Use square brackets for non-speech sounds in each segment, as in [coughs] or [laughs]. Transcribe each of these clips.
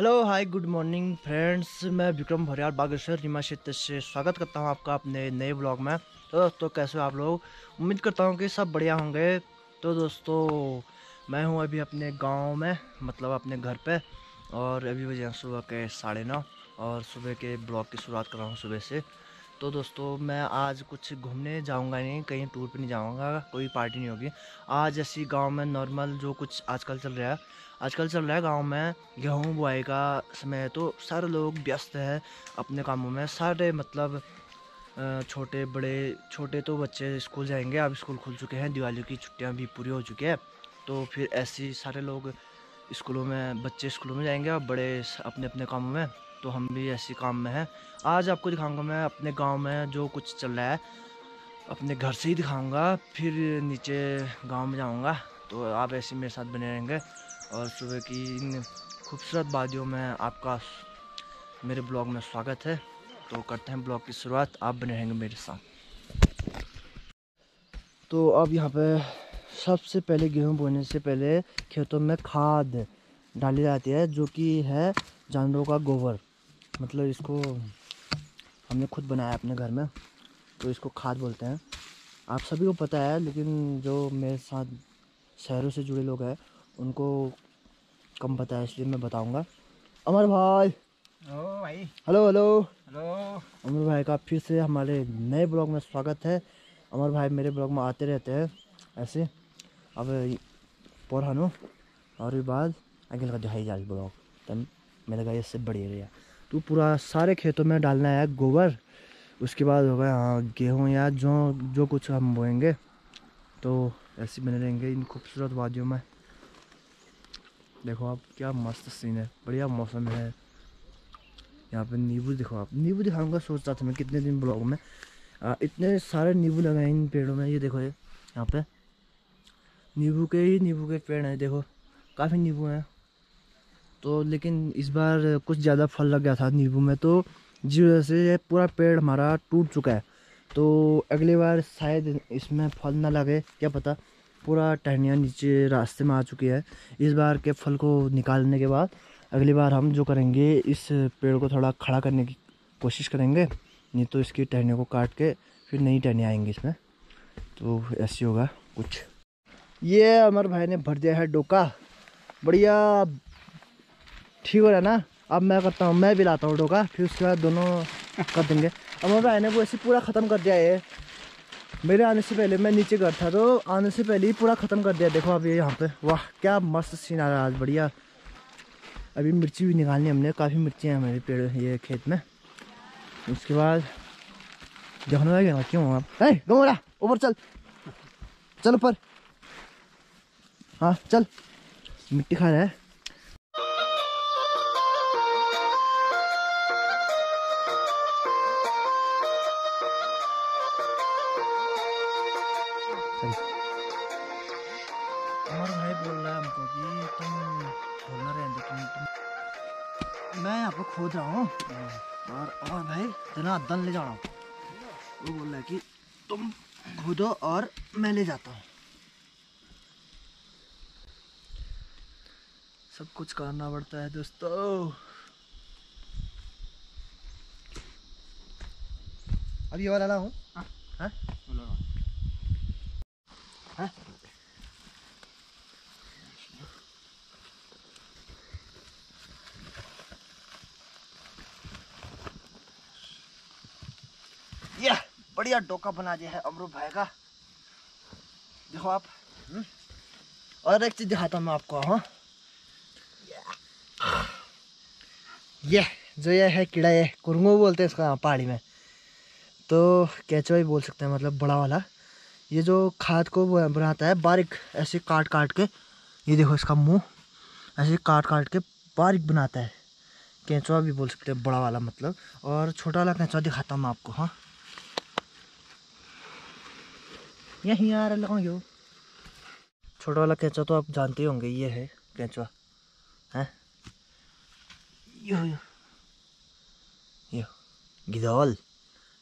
Hello hi good morning friends मैं विक्रम भरियाल बागेश्वर, रीमा क्षेत्र से स्वागत करता हूँ आपका अपने नए ब्लॉग में। तो दोस्तों, कैसे हो आप लोग? उम्मीद करता हूँ कि सब बढ़िया होंगे। तो दोस्तों, मैं हूँ अभी अपने गाँव में मतलब अपने घर पे, और अभी बजे सुबह के साढ़े नौ, और सुबह के ब्लॉग की शुरुआत कर रहा हूँ सुबह से। तो दोस्तों, मैं आज कुछ घूमने जाऊँगा नहीं, कहीं टूर पे नहीं जाऊँगा, कोई पार्टी नहीं होगी। आज ऐसी गाँव में नॉर्मल जो कुछ आजकल चल रहा है आजकल चल रहा है गाँव में, गेहूँ बुआई का समय तो सारे लोग व्यस्त हैं अपने कामों में। सारे मतलब छोटे, बड़े, छोटे तो बच्चे स्कूल जाएँगे, अब स्कूल खुल चुके हैं, दिवाली की छुट्टियाँ भी पूरी हो चुकी है। तो फिर ऐसे सारे लोग स्कूलों में, बच्चे स्कूलों में जाएँगे और बड़े अपने अपने कामों में तो हम भी ऐसे काम में हैं। आज आपको दिखाऊँगा मैं अपने गाँव में जो कुछ चल रहा है, अपने घर से ही दिखाऊँगा, फिर नीचे गाँव में जाऊँगा तो आप ऐसे मेरे साथ बने रहेंगे। और सुबह की इन खूबसूरत वादियों में आपका मेरे ब्लॉग में स्वागत है। तो करते हैं ब्लॉग की शुरुआत। आप बने रहेंगे मेरे साथ। तो अब यहाँ पे सबसे पहले गेहूँ बोने से पहले खेतों में खाद डाली जाती है, जो कि है जानवरों का गोबर। मतलब इसको हमने खुद बनाया अपने घर में तो इसको खाद बोलते हैं। आप सभी को पता है, लेकिन जो मेरे साथ शहरों से जुड़े लोग हैं उनको कम पता है इसलिए मैं बताऊँगा। अमर भाई। ओ भाई। Hello hello. हेलो। अमर भाई का फिर से हमारे नए ब्लॉग में स्वागत है। अमर भाई मेरे ब्लॉग में आते रहते हैं ऐसे। अब पढ़ानो और भी बाद आगे लगा दिखाई जा ब्लॉग। तब मेरे गाय इससे बढ़िया रहा। तो पूरा सारे खेतों में डालना है गोबर। उसके बाद होगा हाँ गेहूँ या जो जो कुछ हम बोएँगे। तो ऐसे बने रहेंगे इन खूबसूरत वादियों में। देखो आप क्या मस्त सीन है बढ़िया मौसम है। यहाँ पे नींबू देखो आप। नींबू दिखाऊँगा सोचता था मैं कितने दिन ब्लॉग में। आ, इतने सारे नींबू लगाए इन पेड़ों में। ये देखो ये यहाँ पे। नींबू के ही नींबू के पेड़ हैं देखो। काफ़ी नींबू हैं। तो लेकिन इस बार कुछ ज़्यादा फल लग गया था नींबू में तो जिस वजह से पूरा पेड़ हमारा टूट चुका है। तो अगली बार शायद इसमें फल ना लगे क्या पता। पूरा टहनियाँ नीचे रास्ते में आ चुकी है। इस बार के फल को निकालने के बाद अगली बार हम जो करेंगे, इस पेड़ को थोड़ा खड़ा करने की कोशिश करेंगे। नहीं तो इसकी टहनियों को काट के फिर नई टहनियाँ आएँगी इसमें। तो ऐसे होगा कुछ। ये अमर भाई ने भर दिया है डोका। बढ़िया ठीक हो रहा है ना? अब मैं करता हूँ, मैं भी लाता हूँ डोका, फिर उसके बाद दोनों कर देंगे। अमर भाई ने वो ऐसे पूरा ख़त्म कर दिया है। मेरे आने से पहले मैं नीचे घर था तो आने से पहले ही पूरा ख़त्म कर दिया। देखो ये यहाँ पे। वाह, क्या मस्त सीन आ रहा है आज, बढ़िया। अभी मिर्ची भी निकालनी हमने, काफ़ी मिर्ची हैं हमारे पेड़, ये खेत में। उसके बाद देखने लगे क्यों आप? अरे गमोरा, ऊपर चल। चल ऊपर। हाँ चल। मिट्टी खा रहा है। हमारा भाई बोल रहा है हमको कि तुम बोलना रहने तुम तुम मैं यहाँ पर खोद रहा हूँ। और और भाई जना दन ले जा रहा हूँ। वो बोल रहा है कि तुम खोदो और मैं ले जाता हूँ। सब कुछ करना पड़ता है दोस्तों। अभी ये वाला ला हूँ। हाँ? हाँ यह बढ़िया डोका बना दिया है अमरूद भाई का। देखो आप हम्म। और एक चीज़ दिखाता हूँ मैं आपको हाँ। ये जो ये है कीड़ा ये कुरंगो बोलते हैं इसका, पहाड़ी में। तो कैचवा ही बोल सकते हैं मतलब बड़ा वाला। ये जो खाद को बनाता है बारीक ऐसे काट काट के, ये देखो इसका मुँह, ऐसे काट काट के बारीक बनाता है। कैचवा भी बोल सकते हैं, बड़ा वाला मतलब। और छोटा वाला कैचवा दिखाता हूँ मैं आपको हाँ। यहीं आ रहा हो छोटा वाला कैचवा तो आप जानते होंगे, ये है कैचवा है। यो यो। यो, गिदौल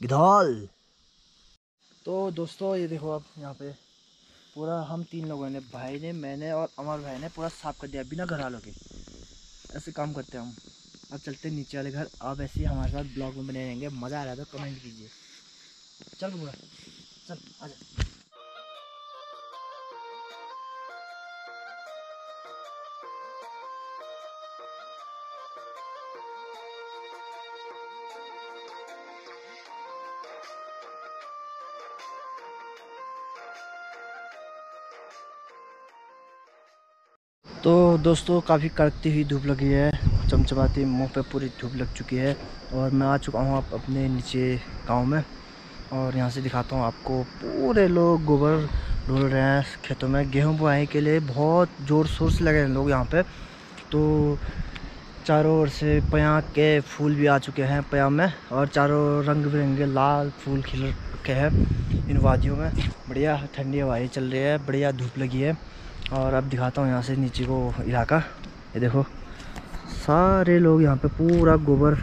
गिदौल। तो दोस्तों, ये देखो आप यहाँ पे पूरा हम तीन लोगों ने, भाई ने, मैंने और अमर भाई ने पूरा साफ़ कर दिया बिना घर वालों के। ऐसे काम करते हैं हम। अब चलते हैं नीचे वाले घर। आप ऐसे ही हमारे साथ ब्लॉग में बने रहेंगे। मज़ा आ रहा है तो कमेंट कीजिए। चल पूरा चल, आ जा। दोस्तों, काफ़ी कड़कती हुई धूप लगी है। चमचमाती मुँह पे पूरी धूप लग चुकी है और मैं आ चुका हूँ आप अपने नीचे गाँव में और यहाँ से दिखाता हूँ आपको। पूरे लोग गोबर ढोल रहे हैं खेतों में। गेहूँ बुआई के लिए बहुत ज़ोर शोर से लगे हैं लोग यहाँ पे। तो चारों ओर से पया के फूल भी आ चुके हैं पया में और चारों रंग बिरंगे लाल फूल खिल रखे हैं इन वादियों में। बढ़िया ठंडी हवाएँ चल रही है, बढ़िया धूप लगी है। और अब दिखाता हूँ यहाँ से नीचे को इलाका। ये देखो, सारे लोग यहाँ पे पूरा गोबर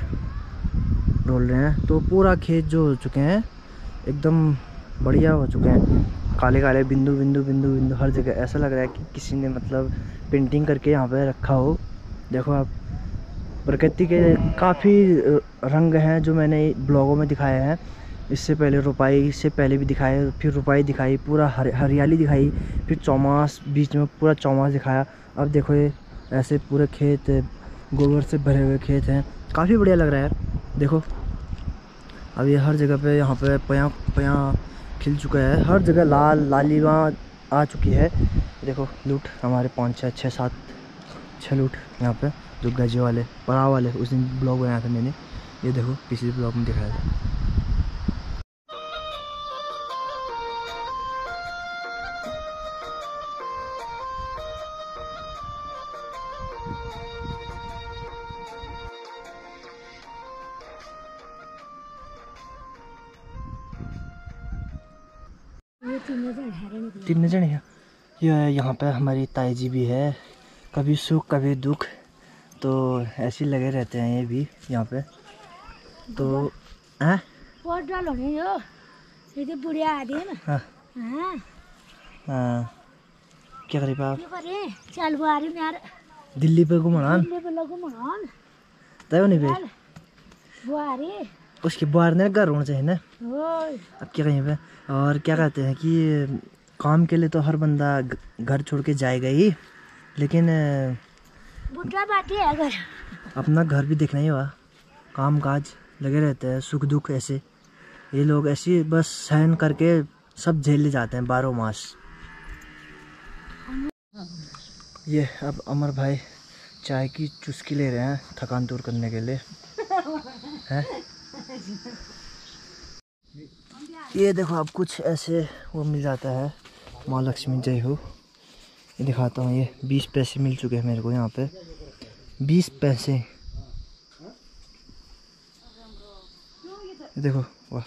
डोल रहे हैं। तो पूरा खेत जो हो चुके हैं, एकदम बढ़िया हो चुके हैं। काले काले बिंदु बिंदु बिंदु बिंदु, हर जगह। ऐसा लग रहा है कि किसी ने मतलब पेंटिंग करके यहाँ पे रखा हो। देखो आप, प्रकृति के काफ़ी रंग हैं जो मैंने ब्लॉगों में दिखाए हैं। इससे पहले रुपाई इससे पहले भी दिखाए फिर रुपाई दिखाई पूरा हर, हरियाली दिखाई फिर चौमास बीच में पूरा चौमास दिखाया। अब देखो ये ऐसे पूरे खेत गोबर से भरे हुए खेत हैं। काफ़ी बढ़िया लग रहा है देखो। अब ये हर जगह पे यहाँ पे पया पया खिल चुका है। हर जगह लाल लालीवा आ चुकी है। देखो लूट हमारे पाँच छः छः सात छः लूट यहाँ पे जो गजे वाले पड़ाव वाले उस दिन ब्लॉग बनाया था मैंने। ये देखो पिछले ब्लॉग में दिखाया था। तीन जने हैं। ये यहाँ पे हमारी ताई जी भी है। कभी सुख कभी दुख। तो ऐसे लगे रहते हैं ये भी यहाँ पे। तो हैं? बुढिया आदिएन हाँ हाँ क्या करें आप चल बुहारी यार। दिल्ली पे घुमाना? ले पे तय नहीं पे? बुहारी उसके बाहर ने घर होना चाहिए ना। अब क्या कहीं पे और क्या कहते हैं कि काम के लिए तो हर बंदा घर छोड़ के जाएगा ही। लेकिन है घर अपना घर भी देखना ही हुआ। काम काज लगे रहते हैं सुख दुख ऐसे। ये लोग ऐसे बस सहन करके सब झेल ले जाते हैं बारह मास। ये अब अमर भाई चाय की चुस्की ले रहे हैं थकान दूर करने के लिए। हैं? ये देखो आप कुछ ऐसे वो मिल जाता है। माँ लक्ष्मी, जय हो। ये दिखाता हूँ, ये बीस पैसे मिल चुके हैं मेरे को यहाँ पे। बीस पैसे। ये देखो, वाह।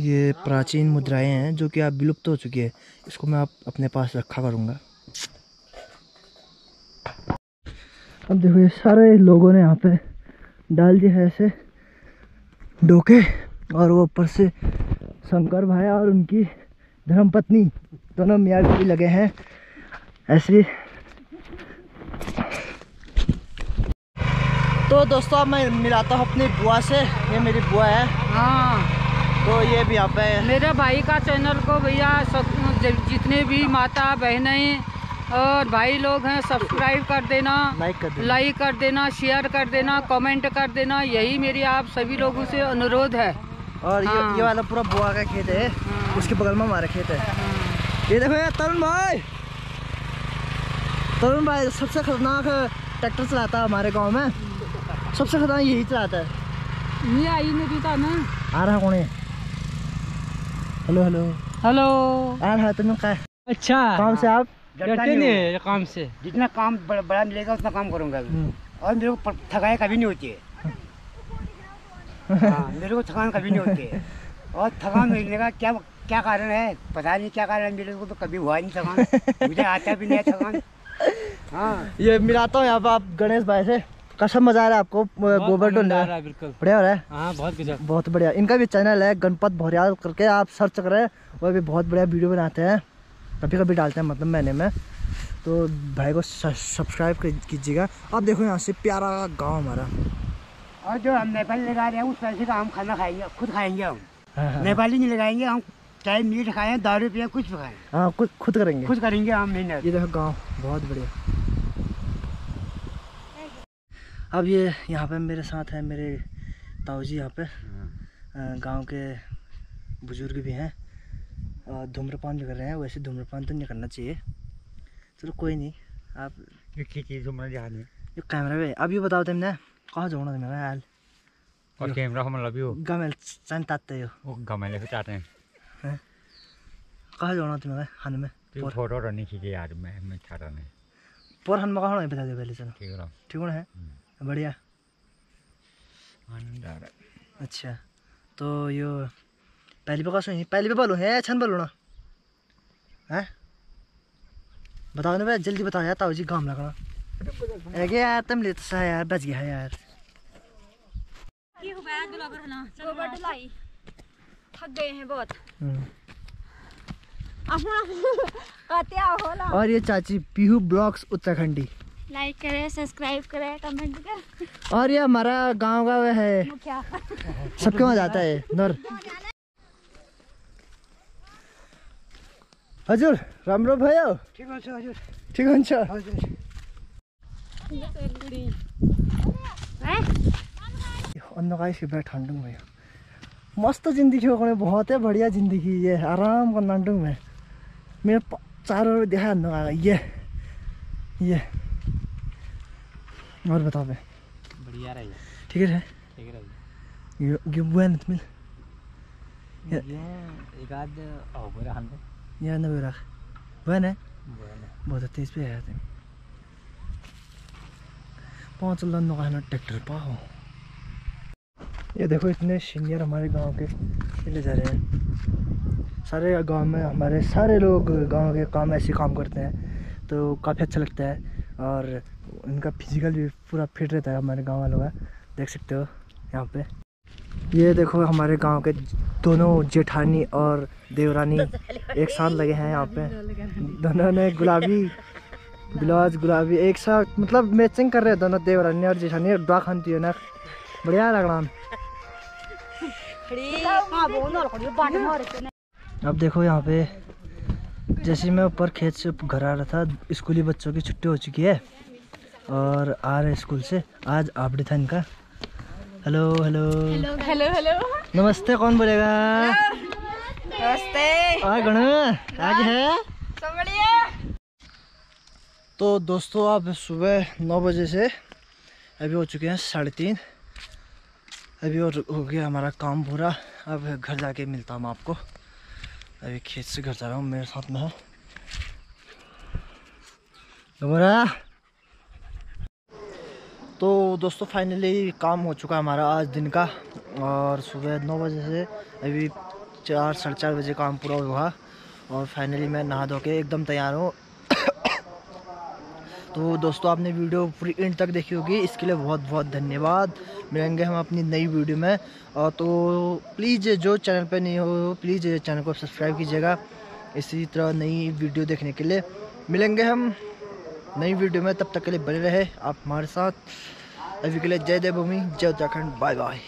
ये प्राचीन मुद्राएँ हैं जो कि आप विलुप्त हो चुकी है। इसको मैं आप अपने पास रखा करूँगा। अब देखो ये सारे लोगों ने यहाँ पे डाल दिया है ऐसे डोके और वो ऊपर से शंकर भाई और उनकी धर्मपत्नी दोनों मियाँ भी लगे हैं। ऐसे तो दोस्तों अब मैं मिलाता हूँ अपनी बुआ से। ये मेरी बुआ है। हाँ। तो ये भी यहाँ पे मेरे भाई का चैनल को भैया सब जितने भी माता बहनें और भाई लोग हैं सब्सक्राइब कर देना लाइक कर दो लाइक कर देना शेयर कर देना कमेंट कर देना यही मेरी आप सभी लोगों से अनुरोध है। और ये हाँ। ये वाला पूरा बुआ का खेत है हाँ। उसके बगल में हमारा खेत है। ये देखो तरुण भाई। तरुण भाई सबसे खतरनाक ट्रैक्टर चलाता है हमारे गाँव में। सबसे खतरनाक यही चलाता है। ये आई नहीं पीता मैं आ रहा कौन है? हेलो हेलो हेलो आ रहा है तुम का अच्छा। काम से आप? डरते नहीं है। काम से। जितना काम बड़ा मिलेगा उतना काम करूँगा हम्म, और मेरे को थकाई कभी नहीं होती है। [laughs] हाँ, मेरे को थकान कभी नहीं होती है। और थकान मिलने का क्या क्या कारण है? पता नहीं क्या कारण है। मेरे को तो कभी हुआ नहीं थकान। मुझे आता भी नहीं है थकान। हाँ। ये मिलाता हूँ यहाँ पे आप गणेश भाई से। कसम मज़ा आ रहा है आपको गोबर डोलने बिल्कुल। बढ़िया हो रहा है? हाँ बहुत गजब। बहुत बढ़िया। इनका भी चैनल है गणपत भौरियाल करके आप सर्च करें वो भी बहुत बढ़िया वीडियो बनाते हैं। कभी कभी डालते हैं मतलब महीने में। तो भाई को सब्सक्राइब कीजिएगा। अब देखो यहाँ से प्यारा गाँव हमारा। और जो हम नेपाल लगा रहे हैं उस पैसे का हम खाना खाएँगे खुद खाएँगे हम। हाँ हाँ नेपाली नहीं लगाएँगे हम चाहे मीट खाएँ दारू पिए कुछ भी खाएँ। हाँ खुद खुद करेंगे। खुद करेंगे हम मेहनत। ये देखो गाँव बहुत बढ़िया। अब ये यहाँ पे मेरे साथ है मेरे ताऊ जी यहाँ पे। गाँव के बुज़ुर्ग भी हैं। धूम्रपान भी कर रहे हैं वैसे धूम्रपान तो नहीं करना चाहिए। चलो कोई नहीं। आप एक चीज़ हमारे ध्यान में यो कैमरा पे अब ये बताओ तुमने कहाँ जाना तुम्हें? यार और कैमरा हम लव यू गाँव में चैन ताते हो। वो गमले से चाहते हैं। कहाँ जाना तुम्हें खाने में? तू फ़ोटो रनी खींचे यार मैं मैं चाहता नहीं। पर हम कहाँ होना बता दो पहले चलो। ठीक है ठीक है बढ़िया। आनंद आ रहा है। अच्छा तो यो पहली पे कसो पहली पे बोलो? है छन बोलो ना? हैं? बताओ ना भाई जल्दी बताओ यार ताऊ जी काम लगना है क्या यार तुम लेते सा यार बच गया है यार। गोबर ढलाई थक गए हैं बहुत। हम्म। और ये चाची पीहू ब्लॉग्स उत्तराखंडी। लाइक करें सब्सक्राइब करें कमेंट करें। और ये हमारा गाँव का है। सबके वहाँ जाता है नर। हजुर राम्रो भयो? ठीक है सर हजुर। ठिक हुन्छ। हजुर। के बैठ ठंडू में मस्त ज़िंदगी हो गए बहुत है बढ़िया ज़िंदगी ये आराम करना ठंडू में मेरे चारों देखा आ ये ये। और बताओ बे बढ़िया रही ठीक है ठीक रही ये ये बुआ न एक आध over हम न रख बुआ ने बहुत तेज पे आया तुम पाँच लन्नो का ट्रैक्टर पाओ ये देखो इतने सीनियर हमारे गाँव के ले जा रहे हैं सारे गाँव में हमारे सारे लोग गाँव के काम ऐसे काम करते हैं तो काफ़ी अच्छा लगता है और उनका फ़िज़िकल भी पूरा फिट रहता है हमारे गाँव वालों का देख सकते हो यहाँ पे ये देखो हमारे गाँव के दोनों जेठानी और देवरानी एक साथ लगे हैं यहाँ पे। दोनों ने गुलाबी, ब्लाउज, गुलाबी एक साथ मतलब मैचिंग कर रहे हैं दोनों, देवरानी और जेठानी। डा खानती है ना? बढ़िया लग रहा। अब देखो यहाँ पे, जैसे मैं ऊपर खेत से घर आ रहा था, स्कूली बच्चों की छुट्टी हो चुकी है और आ रहे स्कूल से। आज आपड़ी था इनका हेलो हेलो हेलो हेलो नमस्ते कौन बोलेगा? नमस्ते. आ गण आगे है? तो दोस्तों आप सुबह नौ बजे से अभी हो चुके हैं साढ़े तीन। अभी और हो गया हमारा काम पूरा। अब घर जाके मिलता हूँ आपको। अभी खेत से घर जा रहा हूँ मेरे साथ में है। हमारा तो दोस्तों फाइनली काम हो चुका हमारा आज दिन का। और सुबह नौ बजे से अभी चार, साढ़े चार बजे काम पूरा हुआ। और फाइनली मैं नहा धो के एकदम तैयार हूँ। [coughs] तो दोस्तों, आपने वीडियो पूरी एंड तक देखी होगी। इसके लिए बहुत बहुत धन्यवाद। मिलेंगे हम अपनी नई वीडियो में। और तो प्लीज़ जो चैनल पर नहीं हो प्लीज़ चैनल को सब्सक्राइब कीजिएगा। इसी तरह नई वीडियो देखने के लिए मिलेंगे हम। नई वीडियो में तब तक के लिए बने रहे आप हमारे साथ। अभी के लिए जय देवभूमि, जय उत्तराखंड बाय बाय